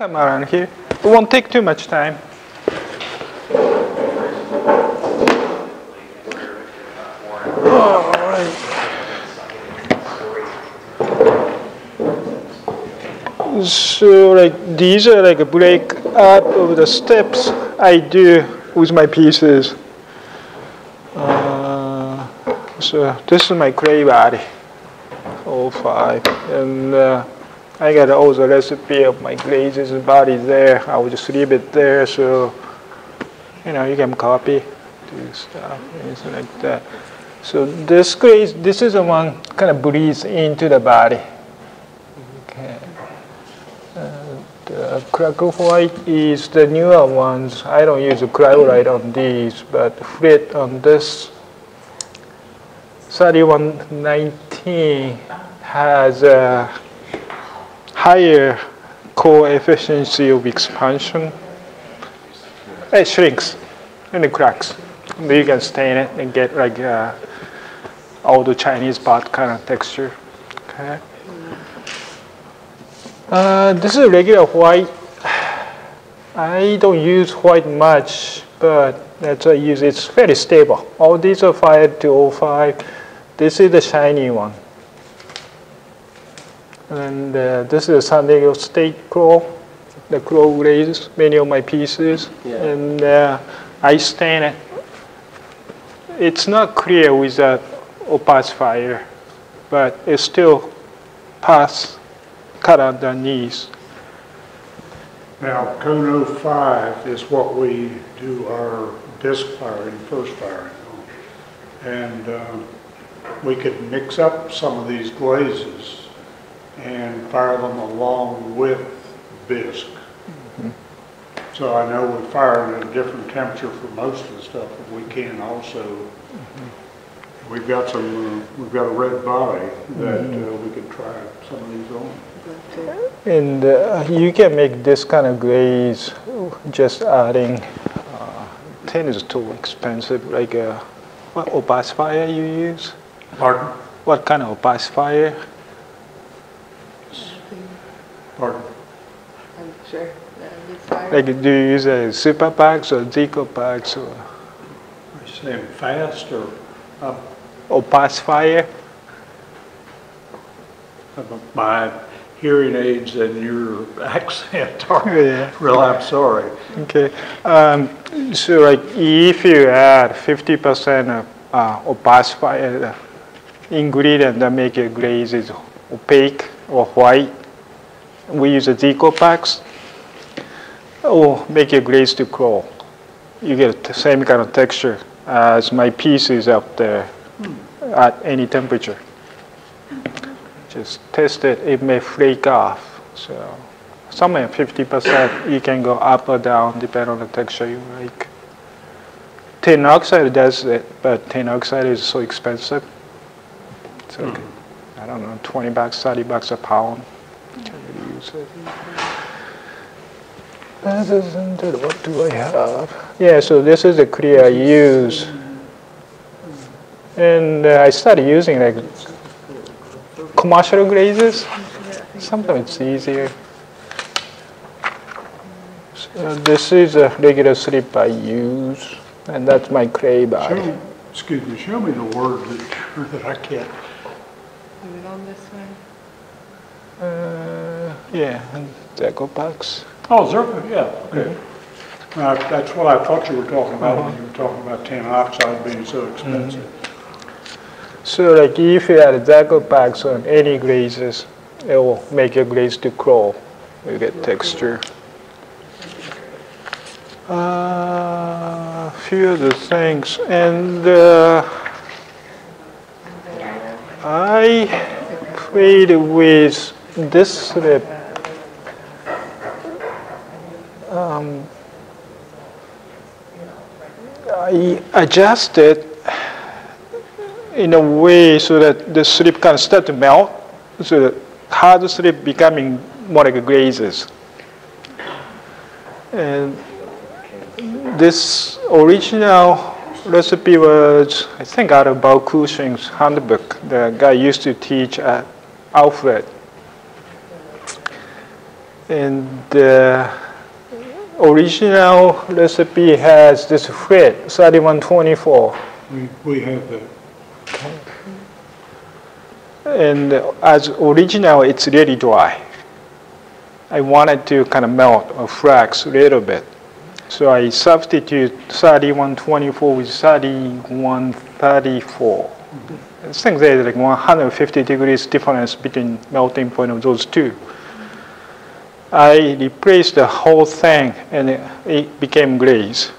come around here. It won't take too much time. All right. So like these are like a break up of the steps I do with my pieces. Uh, so this is my clay body, all five, and uh, I got all the recipe of my glazes body there. I will just leave it there so you know you can copy do stuff, anything like that. So this glaze, this is the one kind of breathes into the body. Okay. Uh, the crackle white is the newer ones. I don't use cryolite on these, but frit on this 3119 has a higher coefficient of expansion. It shrinks and it cracks. You can stain it and get like uh, all the Chinese pot kind of texture. Okay. Uh, this is regular white. I don't use white much, but that's what I use. It's very stable. All these are 5 to 05. This is the shiny one. And uh, this is San Diego State Crawl, the crawl glaze, many of my pieces. Yeah. And uh, I stain it. It's not clear with that opacifier, but it still pass cut out underneath. Now, cone 05 is what we do our bisque firing, first firing on. And uh, we could mix up some of these glazes and fire them along with bisque. So I know we fire at a different temperature for most of the stuff, but we can also, we've got some, uh, we've got a red body that uh, we could try some of these on. And uh, you can make this kind of glaze just adding, uh, tin is too expensive, like uh, what opacifier you use? Pardon? What kind of opacifier? Pardon? I'm sure that would be fine. Like do you use a Superpax or Zico packs or Are you saying fast or? uh, opacifier? My hearing aids and your accent are, Yeah. real, I'm sorry. Okay, um, so like if you add fifty percent of uh, opacifier uh, ingredient that make your glaze is opaque or white, we use a packs, or oh, make your glaze to crawl. You get the same kind of texture as my pieces up there hmm. at any temperature. Just test it, it may flake off, so somewhere 50%, you can go up or down depending on the texture you like. Tin oxide does it, but tin oxide is so expensive. It's like, hmm. I don't know, 20 bucks, 30 bucks a pound. Can't really use it. Other than that, what do I have? Yeah, so this is the clear I use. And uh, I started using like commercial glazes. Sometimes it's easier. So this is a regular slip I use, and that's my clay body. Show, excuse me, show me the word that, that I can't. Is it on this one? Uh, yeah, and Deco box. Oh, Zerpa, yeah, okay. Uh, That's what I thought you were talking about when you were talking about tin oxide being so expensive. So like if you add Deco box on any glazes, it will make your glaze to crawl. You get texture. Uh, few other things, and uh, I played with this slip. I adjusted in a way so that the slip can start to melt, so that hard slip becoming more like glazes. And this original recipe was, I think, out of Val Cushing's handbook. The guy used to teach at Alfred. And the original recipe has this frit, 3124. We, we have that. And as original, it's really dry. I wanted to kind of melt or flex a little bit. So I substitute 3124 with 3134. I think there's like 150 degrees difference between melting point of those two. I replaced the whole thing and it, became glaze.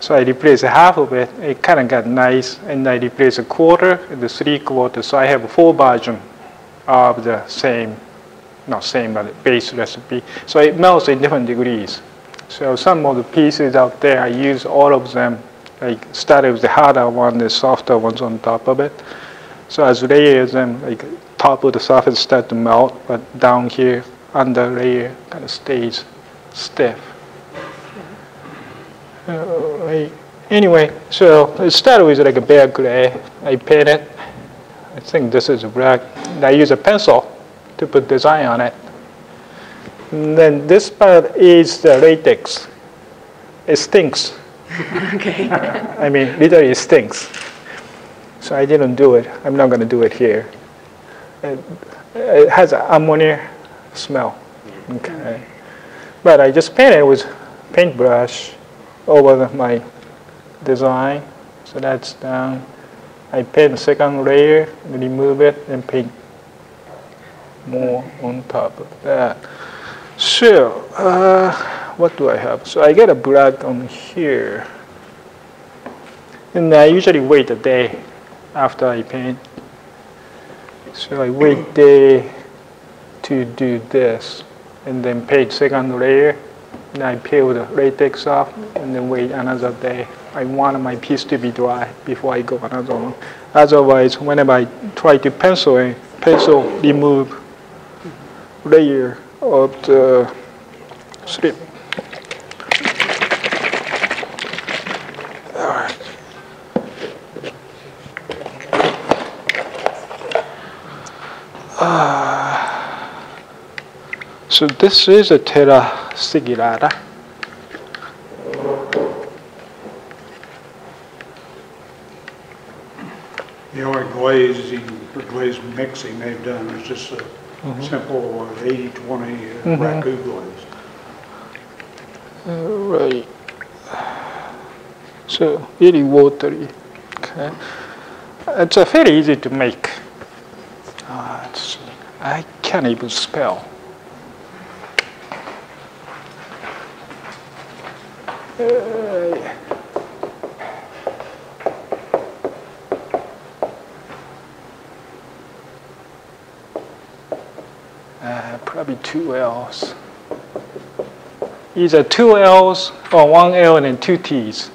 So I replaced half of it. It kind of got nice, and I replaced a quarter and the three quarters. So I have a full version of the same, not same, but base recipe. So it melts in different degrees. So some of the pieces out there, I use all of them. I started with the harder one, the softer ones on top of it. So as layers them, like top of the surface start to melt, but down here, under layer kind of stays stiff. Uh, I- anyway, so it started with like a bare gray. I painted. I think this is black. And I use a pencil to put design on it. And then this part is the latex. It stinks. Okay. I mean, literally it stinks. So I didn't do it. I'm not going to do it here. It, it has an ammonia smell. Okay. But I just painted it with paintbrush over my design. So that's done. I paint the second layer, remove it, and paint more on top of that. So, uh, what do I have? So I get a black on here. And I usually wait a day after I paint. So I wait day to do this and then paint second layer. And I peel the latex off and then wait another day. I want my piece to be dry before I go another one. Otherwise, whenever I try to pencil, it, pencil remove layer of the strip. So this is a Terra sigillata. The only glazing, or glaze mixing they've done is just a simple 80-20 Mhm. raku glaze. Uh, right. So really watery. Okay. It's uh, very easy to make. Uh, I can't even spell. Uh, uh, probably two L's. Either two L's or one L and then two T's.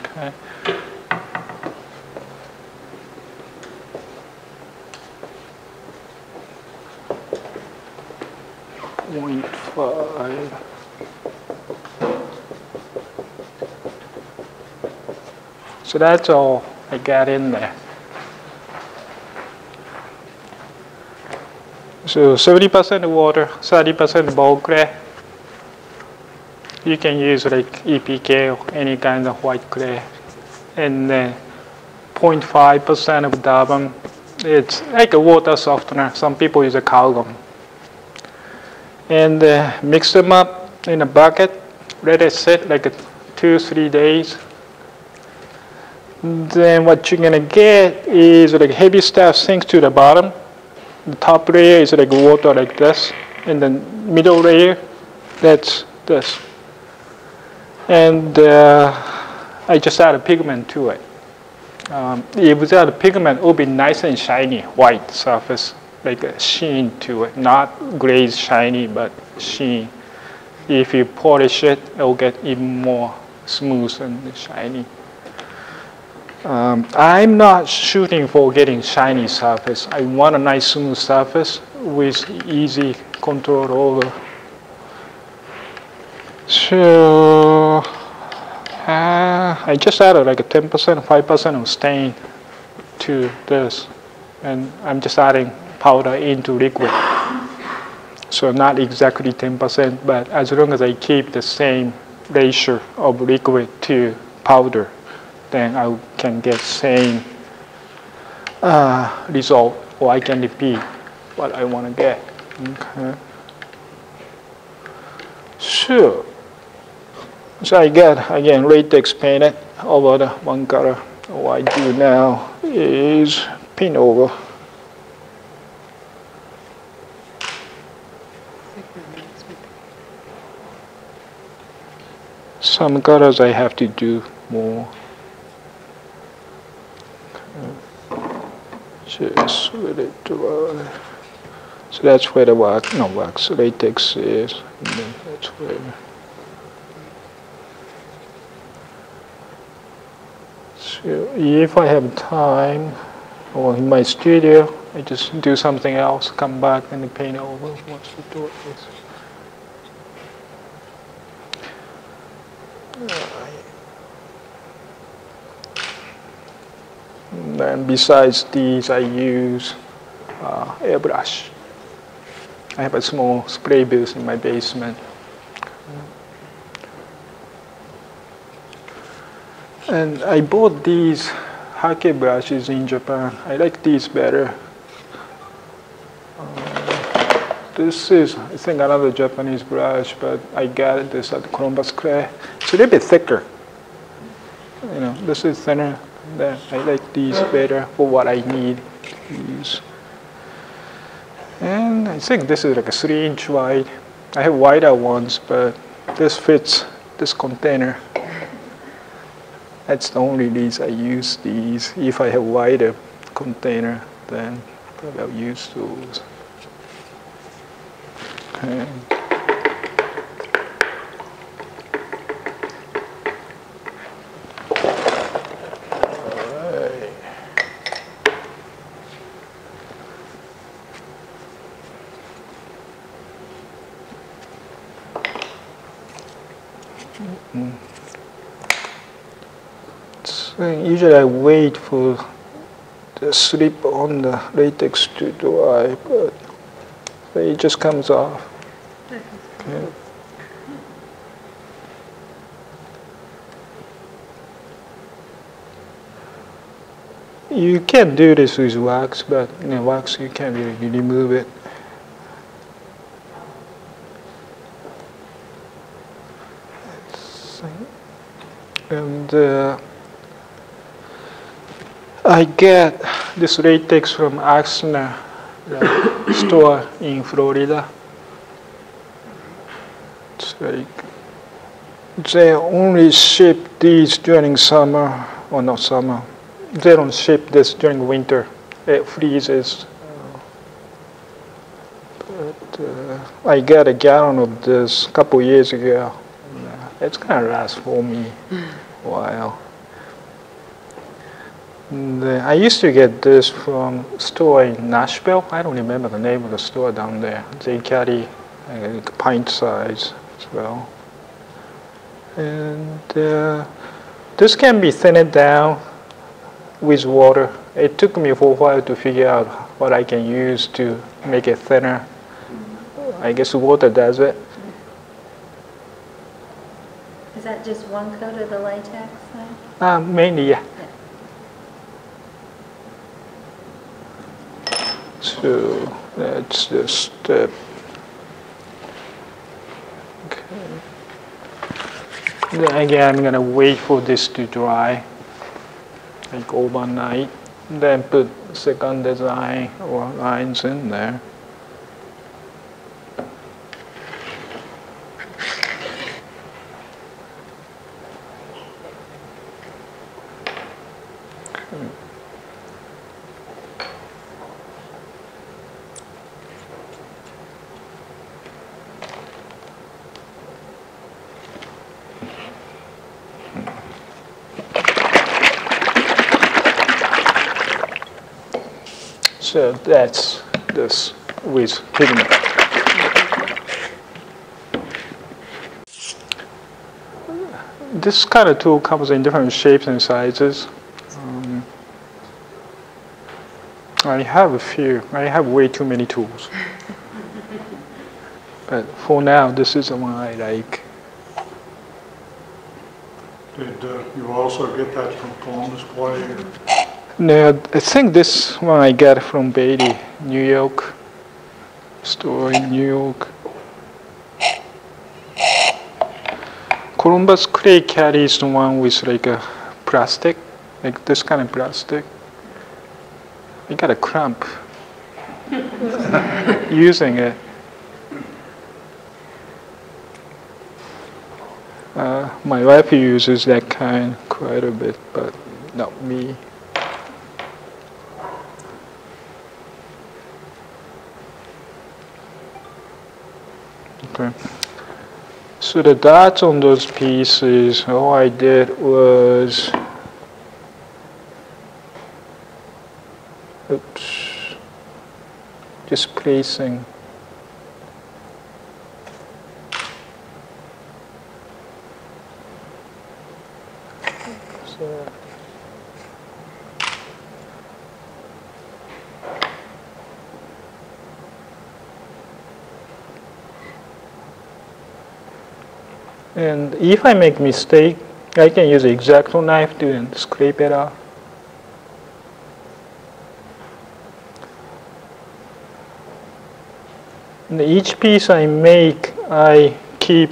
Okay. Point five. So that's all I got in there. So 70% water, 30% ball clay. You can use like EPK or any kind of white clay. And then 0.5% of carbon. It's like a water softener. Some people use a calgon. And uh, mix them up in a bucket. Let it sit like two, three days. Then what you're gonna get is like heavy stuff sinks to the bottom. The top layer is like water like this, and then middle layer, that's this. And uh, I just add a pigment to it. Um, if without a pigment, it will be nice and shiny, white surface, like a sheen to it, not glaze shiny, but sheen. If you polish it, it will get even more smooth and shiny. Um, I'm not shooting for getting shiny surface. I want a nice smooth surface with easy control over. So uh, I just added like a 10%, 5% of stain to this, and I'm just adding powder into liquid. So not exactly 10%, but as long as I keep the same ratio of liquid to powder, then I can get same uh, result, or I can repeat what I want to get. Okay. So, so I get again latex painted over the one color. What I do now is paint over. Some colors I have to do more. Just let it dry. So that's where the wax, no wax, latex is. That's where. So if I have time, or in my studio, I just do something else, come back and paint over And then besides these, I use uh, airbrush. I have a small spray booth in my basement. And I bought these hake brushes in Japan. I like these better. Uh, this is, I think, another Japanese brush, but I got this at Columbus Clay. It's a little bit thicker. You know, this is thinner. Then I like these better for what I need to use. And I think this is like a three inch wide. I have wider ones, but this fits this container. That's the only reason I use these. If I have wider container, then I'll use those. Usually I wait for the slip on the latex to dry, but it just comes off. You can do this with wax, but you know, wax you can't really remove it. And uh, I get this latex from Axner store in Florida. It's like they only ship these during summer, or not summer. They don't ship this during winter. It freezes. But uh, I got a gallon of this a couple years ago. It's gonna last for me a while. I used to get this from a store in Nashville. I don't remember the name of the store down there. They carry uh, pint size as well. And uh, this can be thinned down with water. It took me for a while to figure out what I can use to make it thinner. I guess water does it. Is that just one coat of the latex then? Uh, mainly, yeah. So that's the step. Okay. Again, I'm gonna wait for this to dry, like overnight. Then put second design or lines in there. So that's this with pigment. This kind of tool comes in different shapes and sizes. Um, I have a few. I have way too many tools. But for now, this is the one I like. Did uh, you also get that from Columbus Clay? Or- No, I think this one I got from Bailey, New York store in New York. Columbus Clay carries the one with like a plastic, like this kind of plastic. I got a cramp using it. Uh, my wife uses that kind quite a bit, but not me. Okay. So the dots on those pieces, all I did was, oops, just placing. So, And if I make mistake, I can use X-Acto knife to scrape it off. And each piece I make, I keep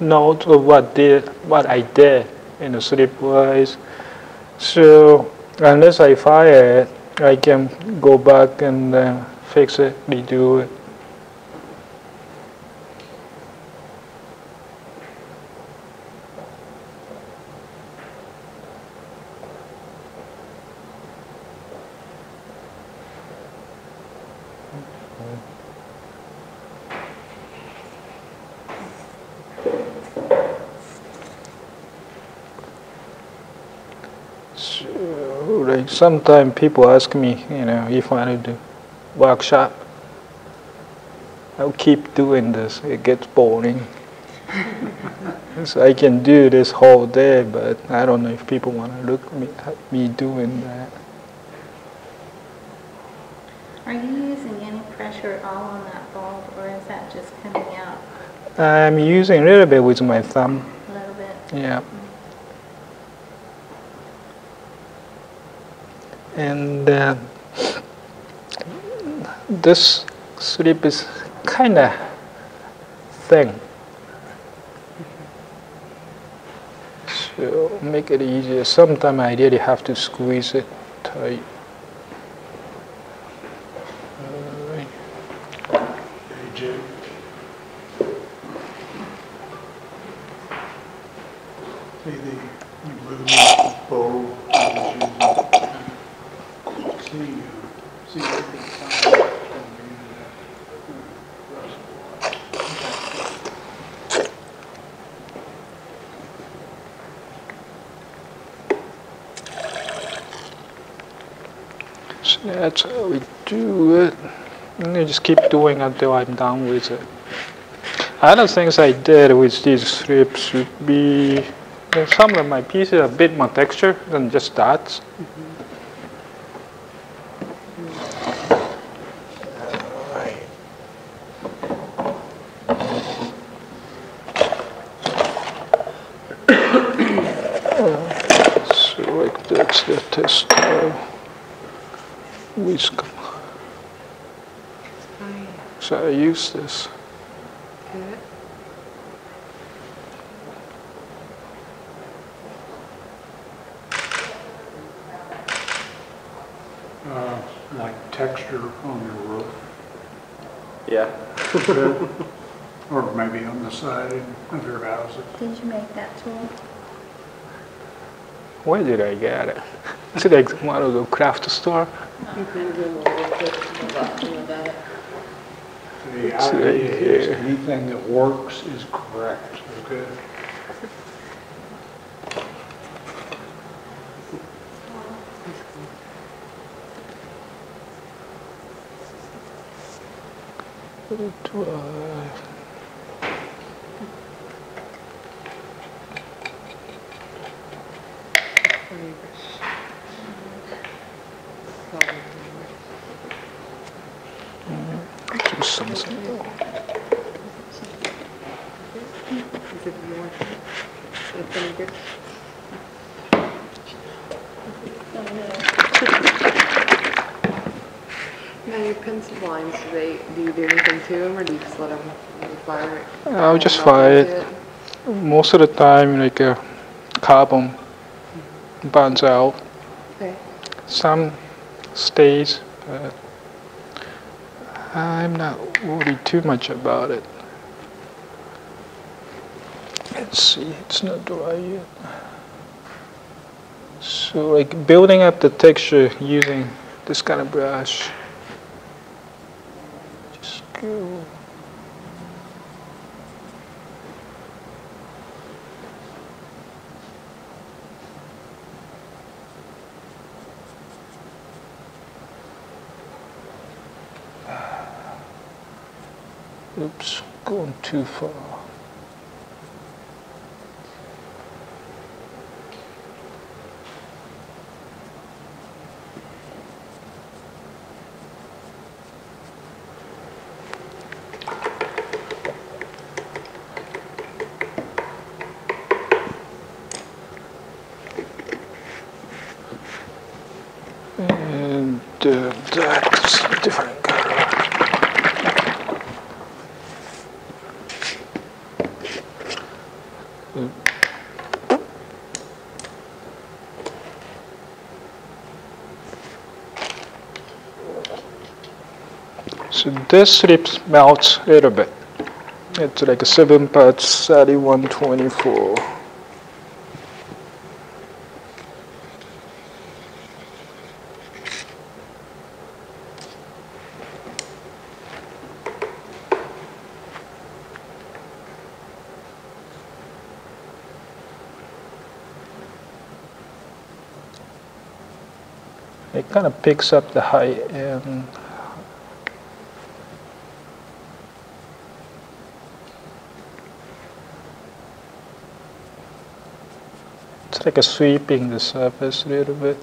note of what did what I did in the slipwise. So unless I fire it, I can go back and uh, fix it, redo it. So, like sometimes people ask me, you know, if I do workshop. I'll keep doing this. It gets boring. so I can do this whole day, but I don't know if people want to look at me, at me doing that. Are you using any pressure at all on that bulb, or is that just coming out I'm using a little bit with my thumb. a little bit? Yeah. And uh, this slip is kind of thin. So make it easier. Sometimes I really have to squeeze it tight. Alright. AJ? See the blue bow I was using? See, uh, see if it's found. So that's how we do it. And you just keep doing until I'm done with it. Other things I did with these strips would be some of my pieces a bit more texture than just dots. So like that's the test style. Whisk. Oh, yeah. So this. Good. Uh, like texture on your roof, Yeah. or maybe on the side of your house. Did you make that tool? Where did I get it? It's like one of the craft store. The It's right idea is here. anything that works is correct, okay? Pretty much. Probably. Do something. if you want. If any good. Now your pencil blinds, do they, do you do anything to them or do you just let them fire it? I'll just fire use it. Most of the time, like uh, carbon burns out. Okay. Some stays, but I'm not worried too much about it. Let's see, it's not dry yet. So like building up the texture using this kind of brush. Oops, going too far. Uh, that's different color. So this strip melts a little bit. It's like a 7 parts 3124. It kind of picks up the high end. It's like a sweeping the surface a little bit.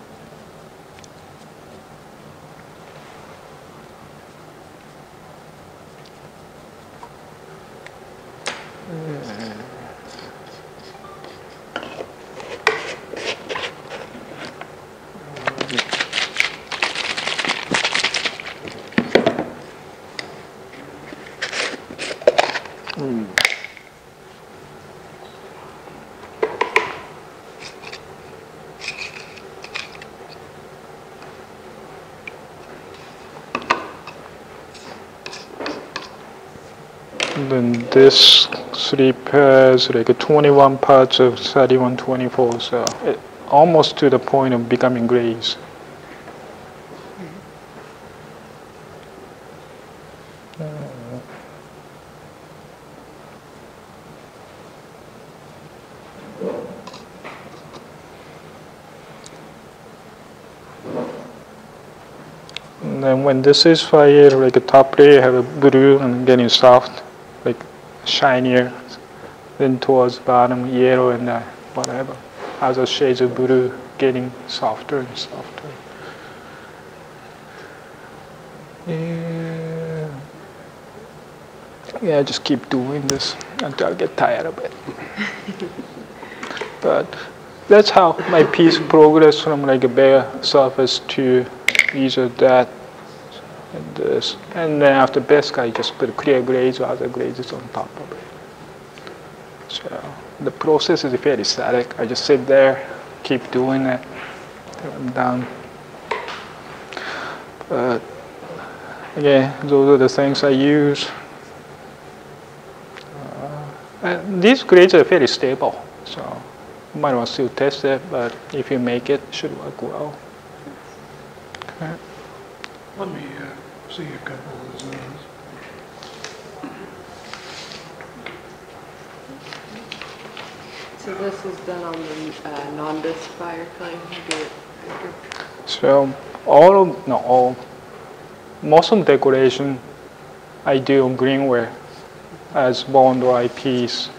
Then this three has like a 21 parts of 3124, so it, almost to the point of becoming grays. And then when this is fired, like a top layer have a blue and getting soft, shinier. Then towards bottom, yellow and uh, whatever. Other shades of blue getting softer and softer. Yeah. Yeah, just keep doing this until I get tired of it. but that's how my piece progressed from like a bare surface to either that and this. And then after best I just put clear grades or other grades on top of it. So the process is fairly static. I just sit there, keep doing it till I'm done. But again, those are the things I use. Uh, and these grades are fairly stable, so you might want to still test it, but if you make it, it should work well. Okay. Let me uh, see a couple of those. So this is done on the uh, non-bisque fire clay, you do it quicker. So all of, not all, most of the decoration I do on greenware as bone dry piece.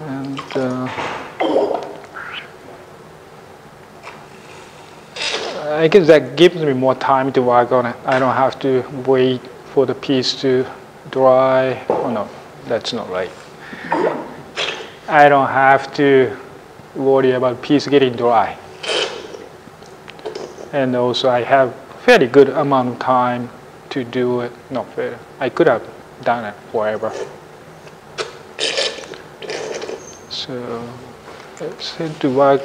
And uh, I guess that gives me more time to work on it. I don't have to wait for the piece to dry. Oh no, that's not right. I don't have to worry about piece getting dry. And also I have fairly good amount of time to do it. Not fair. I could have done it forever. So it seemed to work.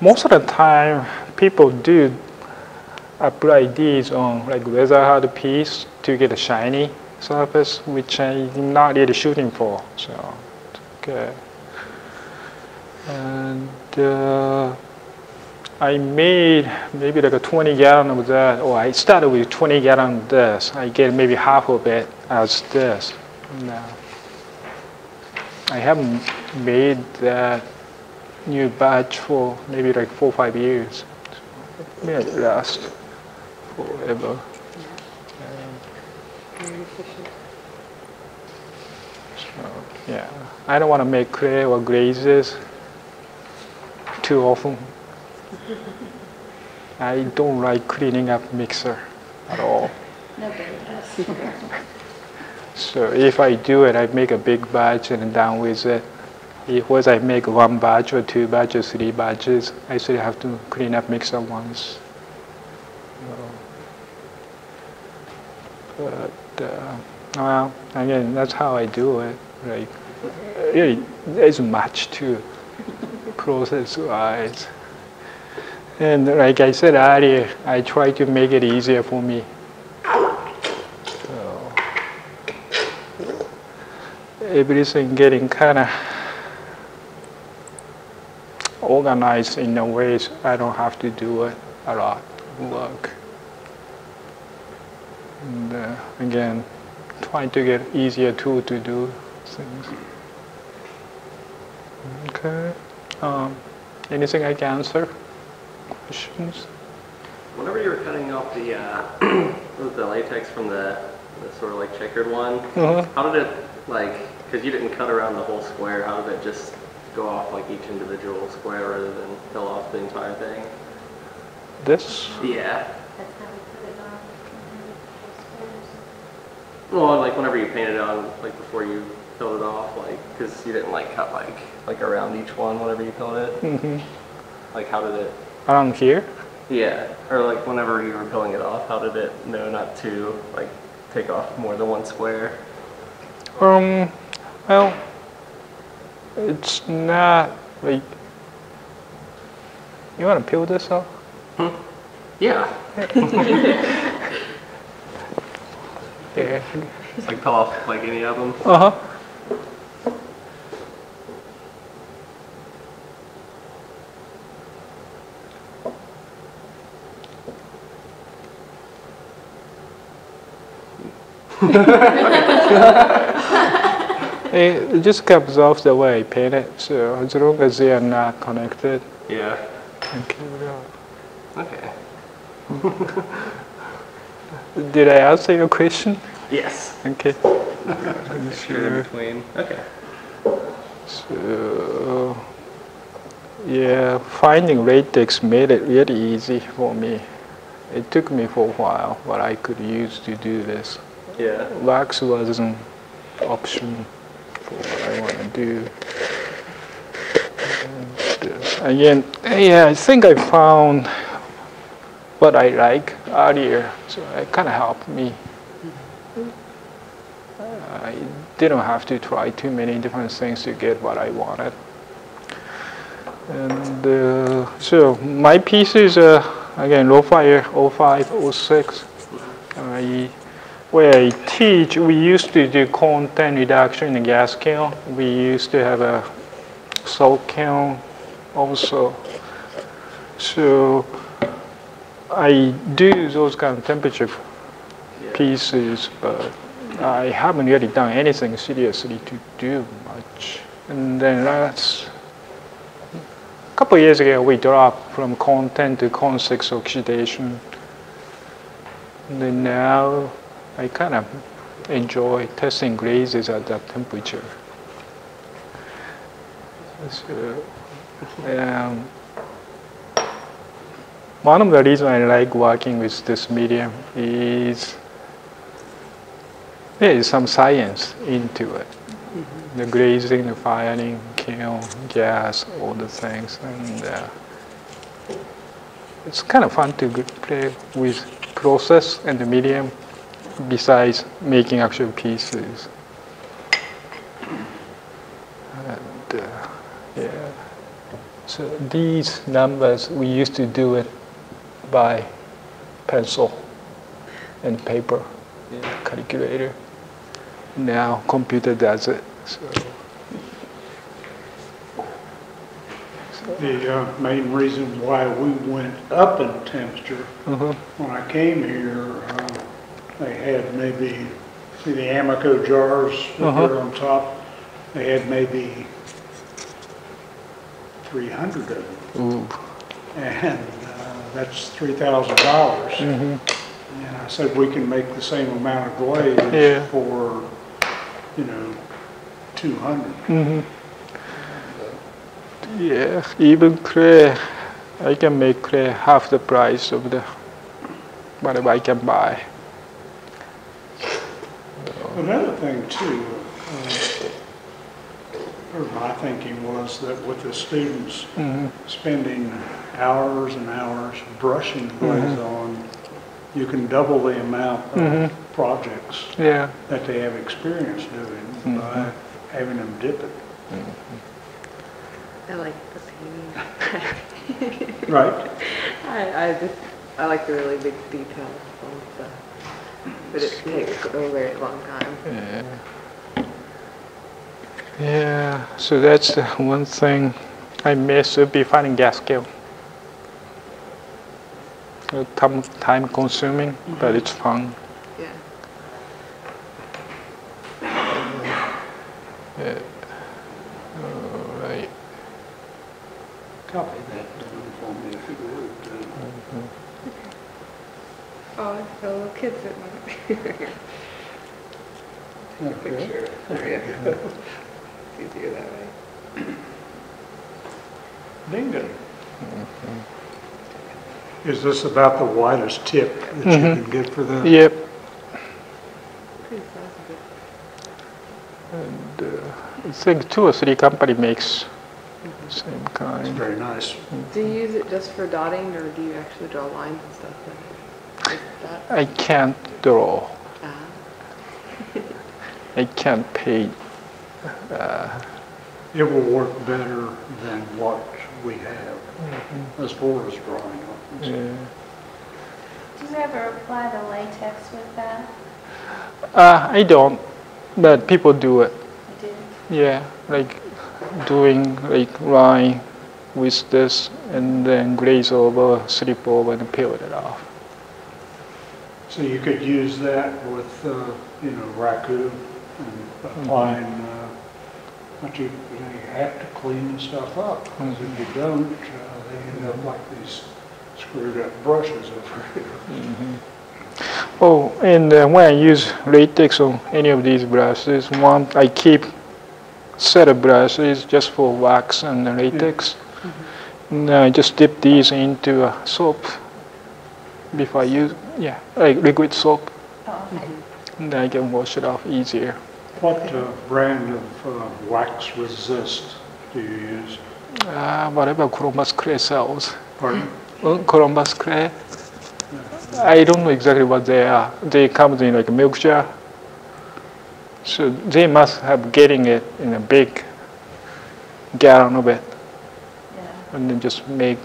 Most of the time, people do apply these on like leather hard piece to get a shiny surface, which I'm not really shooting for. So, okay. And uh, I made maybe like a 20 gallon of that, or I started with 20 gallon of this. I get maybe half of it as this. Now, I haven't made that new batch for maybe like four or five years. So it last forever. Very efficient. So, yeah, I don't want to make clay or glazes too often. I don't like cleaning up mixer at all. Nobody does. So if I do it, I make a big batch and done with it. If was I make one batch or two batches, three batches, I still have to clean up mixer once. But uh, well, again, that's how I do it. Like really, there's much to process-wise. And like I said earlier, I try to make it easier for me. So, everything getting kind of organized in a way so I don't have to do it a lot of work. And uh, again, trying to get easier tool to do things. Okay. Um, anything I can answer? Questions? Whenever you were cutting off the, uh, the latex from the, the sort of like checkered one, Mhm. how did it, like, because you didn't cut around the whole square, how did it just go off like each individual square rather than fill off the entire thing? This? Yeah. That's how we put it on. Well, like whenever you painted it on, like before you filled it off, like, because you didn't like cut like, like around each one whenever you filled it. Mm -hmm. Like, how did it, Around here? yeah, or like whenever you were peeling it off, how did it know not to like take off more than one square? Um, well, it's not like. You want to peel this off? Yeah. Yeah. It's like peel off like any of them. Uh huh. It just comes off the way I paint it, so uh, as long as they are not connected, Yeah. I can it off. Okay. Did I answer your question? Yes. Okay. In between. Okay. So, yeah, finding latex made it really easy for me. It took me for a while, but I could use to do this. Yeah. Wax was an option for what I want to do. And, uh, again, yeah, I think I found what I like earlier, so it kind of helped me. I didn't have to try too many different things to get what I wanted. And uh, so my pieces are again low fire 05, 06. I, where I teach, we used to do cone ten reduction in the gas kiln. We used to have a salt kiln also. So I do those kind of temperature pieces, but I haven't really done anything seriously to do much. And then last a couple of years ago, we dropped from cone ten to Cone 6 oxidation. And then now I kind of enjoy testing glazes at that temperature. So, um, one of the reasons I like working with this medium is there is some science into it. The glazing, the firing, kiln, gas, all the things, and uh, it's kind of fun to play with process and the medium besides making actual pieces. And, uh, yeah. So these numbers, we used to do it by pencil and paper, calculator. Now computer does it. So, The uh, main reason why we went up in temperature, mhm. when I came here, uh, they had maybe, see the Amaco jars that Uh-huh. on top? They had maybe 300 of them. Ooh. And uh, that's $3,000. Mhm. And I said, we can make the same amount of glaze Yeah. for, you know, 200. Mhm. Yeah, even clay, I can make clay half the price of the whatever I can buy. Another thing too, uh, or my thinking was that with the students Mhm. spending hours and hours brushing glaze on, you can double the amount of projects Yeah. that they have experience doing by having them dip it. I like the painting. Right. I, I just, I like the really big details on stuff. But it takes a very long time. Yeah. Yeah, so that's the one thing I miss would be finding gas scale. Time, time consuming, but mm-hmm. it's fun. Yeah. Yeah. All right. Copy that down for me if you would. uh, Oh, it's the little kids that might. Okay. Picture for you. It's easier that way. Bingo. Is this about the widest tip that you can get for the? Yep. And uh, I think two or three company makes same kind. It's kind. very nice. Do you use it just for dotting or do you actually draw lines and stuff? Like that? I can't draw. Ah, I can't paint. It will work better than what we have as far as drawing. Yeah. Do you ever apply the latex with that? Uh, I don't, but people do it. You do? Yeah, like doing like line with this and then glaze over, slip over and peel it off. So you could use that with, uh, you know, raku and applying, uh, but you, you have to clean the stuff up. Because if you don't, uh, they end up like these screwed up brushes over here. Oh, and uh, when I use latex on any of these brushes, one I keep set of brushes just for wax and latex. And I just dip these into uh, soap before I use, yeah, like liquid soap. Oh, okay. And then I can wash it off easier. What uh, brand of uh, wax resist do you use? Uh, whatever Columbus Clay sells. Pardon? Columbus Clay. I don't know exactly what they are. They come in like a milk jar. So they must have getting it in a big gallon of it Yeah. and then just make.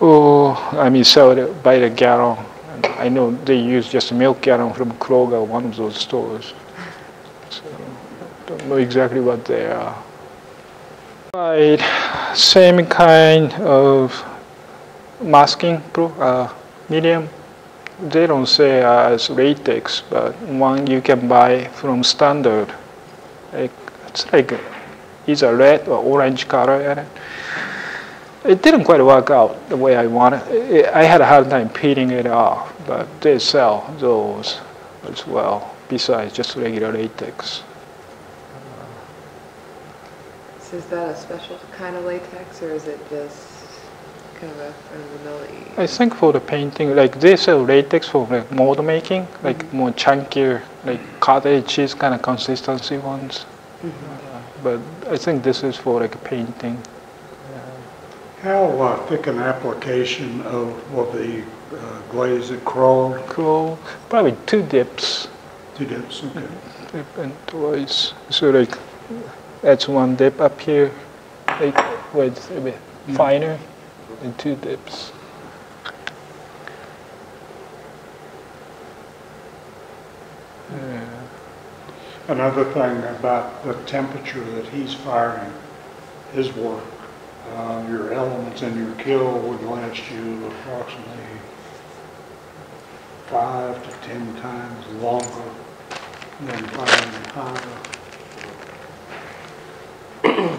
Oh, I mean, sell it by the gallon. And I know they use just a milk gallon from Kroger, one of those stores. So, don't know exactly what they are. Same kind of masking uh, medium. They don't say as latex, but one you can buy from standard. It's like either red or orange color in it. It didn't quite work out the way I wanted. I I had a hard time peeling it off, but they sell those as well, besides just regular latex. So is that a special kind of latex or is it just kind of a run-of-the-mill I think for the painting, like this uh, latex for like mold making, like more chunkier, like cottage cheese kind of consistency ones. Uh, but I think this is for like painting. How uh, thick an application of, of the uh, glaze it crawled? Cool. Probably two dips, Two dips, okay. dip and twice. So like that's one dip up here, like where a bit finer, and two dips. Yeah. Another thing about the temperature that he's firing his work, uh, your elements in your kiln would last you approximately five to 10 times longer than firing in powder.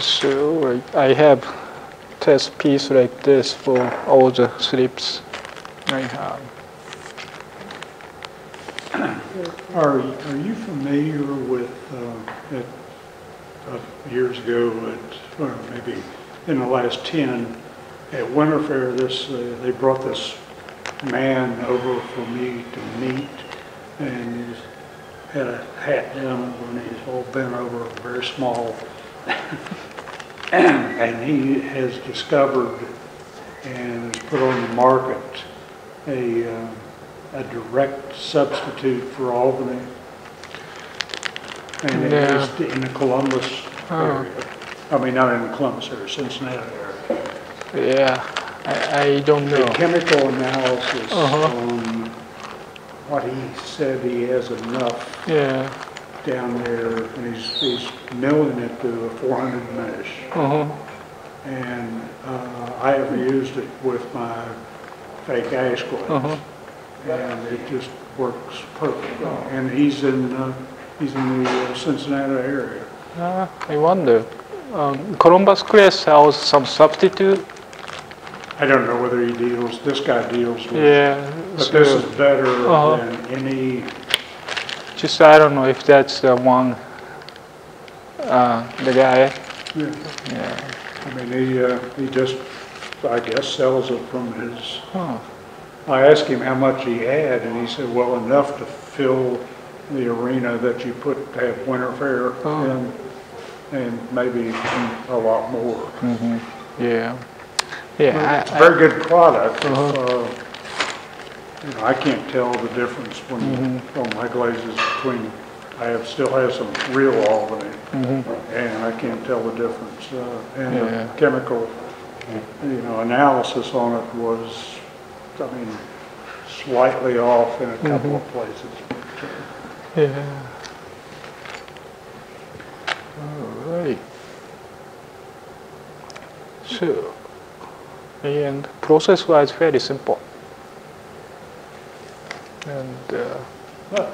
So I have test piece like this for all the slips I have. Are, are you familiar with, uh, at, uh, years ago, at, or maybe in the last 10, at Winter Fair, this, uh, they brought this man over for me to meet, and he's had a hat down and he's all bent over, very small. And he has discovered and has put on the market a, uh, a direct substitute for Albany. And it Yeah. is in the Columbus Oh. area. I mean, not in the Columbus area, Cincinnati area. Yeah, I, I don't The know. chemical analysis Uh-huh. on what he said he has enough Yeah. down there, and he's, he's milling it to a 400 mesh. Uh-huh. And uh, I have used it with my fake ash Uh-huh. And it just works perfect. And he's in, uh, he's in the uh, Cincinnati area. Uh, I wonder. Um, Columbus Clay sells some substitute. I don't know whether he deals, this guy deals with, Yeah. but this is better Uh-huh. than any, just I don't know if that's the one. Uh, the guy. yeah. Yeah. I mean, he, uh, he just, I guess, sells it from his, Huh. I asked him how much he had, and he said, well, enough to fill the arena that you put, to have Winter Fair Oh. in, and maybe a lot more. hmm Yeah. Yeah. It's a I, very good product. Uh, You know, I can't tell the difference when, Mm-hmm. on my glazes between, I have, still have some real Albany, Mhm. and I can't tell the difference. Uh, And Yeah. the chemical, you know, analysis on it was, I mean, slightly off in a couple of places. Yeah. All right. So, and process was very simple. And uh,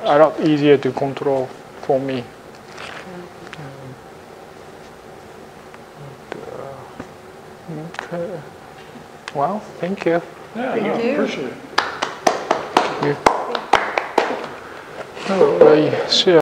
a lot easier to control for me. And, uh, okay. Well, thank you. Yeah, Thank no, you. appreciate it. you. All right, so